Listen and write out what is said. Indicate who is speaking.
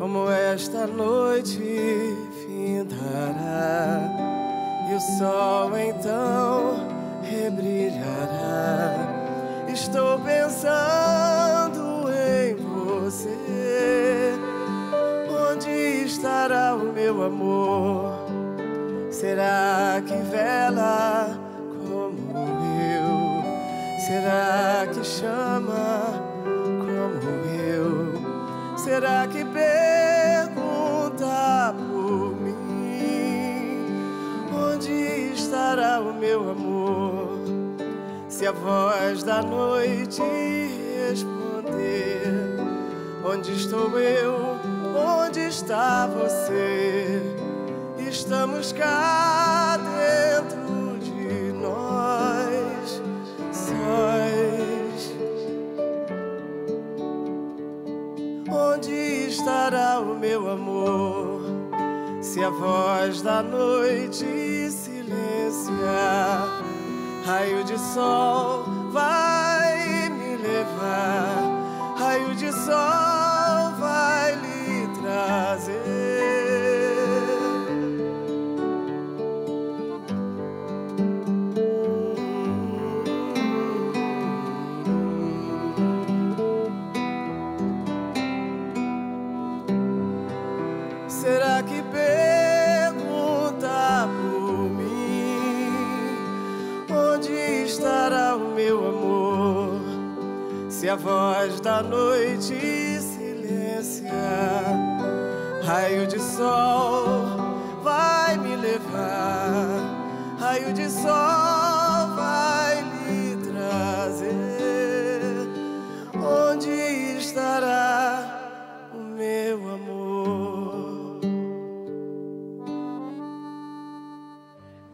Speaker 1: como esta noite findará e o sol então rebrilhará. Estou pensando em você. Onde estará o meu amor? Será que vela como eu? Será que chama como eu? Será que pergunta o meu amor? Se a voz da noite responder: Onde estou eu? Onde está você? Estamos cá dentro de nós, sóis. Onde estará o meu amor? Se a voz da noite silenciar, raio de sol vai me levar, raio de sol Será que pergunta por mim? Onde estará o meu amor? Se a voz da noite silenciar, raio de sol vai me levar, raio de sol